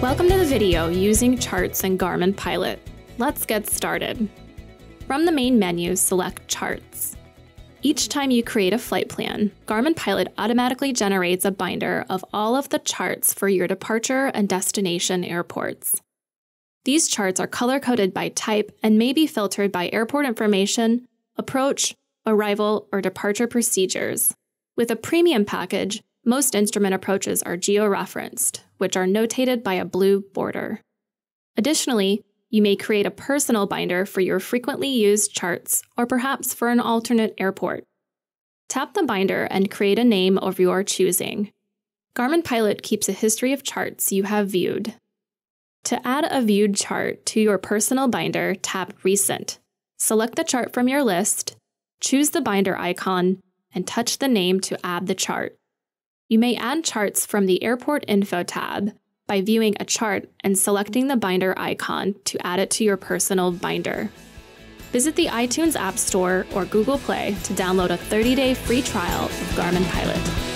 Welcome to the video using charts in Garmin Pilot. Let's get started. From the main menu, select Charts. Each time you create a flight plan, Garmin Pilot automatically generates a binder of all of the charts for your departure and destination airports. These charts are color coded by type and may be filtered by airport information, approach, arrival, or departure procedures. With a premium package, most instrument approaches are georeferenced, which are notated by a blue border. Additionally, you may create a personal binder for your frequently used charts or perhaps for an alternate airport. Tap the binder and create a name of your choosing. Garmin Pilot keeps a history of charts you have viewed. To add a viewed chart to your personal binder, tap Recent. Select the chart from your list, choose the binder icon, and touch the name to add the chart. You may add charts from the Airport Info tab by viewing a chart and selecting the binder icon to add it to your personal binder. Visit the iTunes App Store or Google Play to download a 30 day free trial of Garmin Pilot.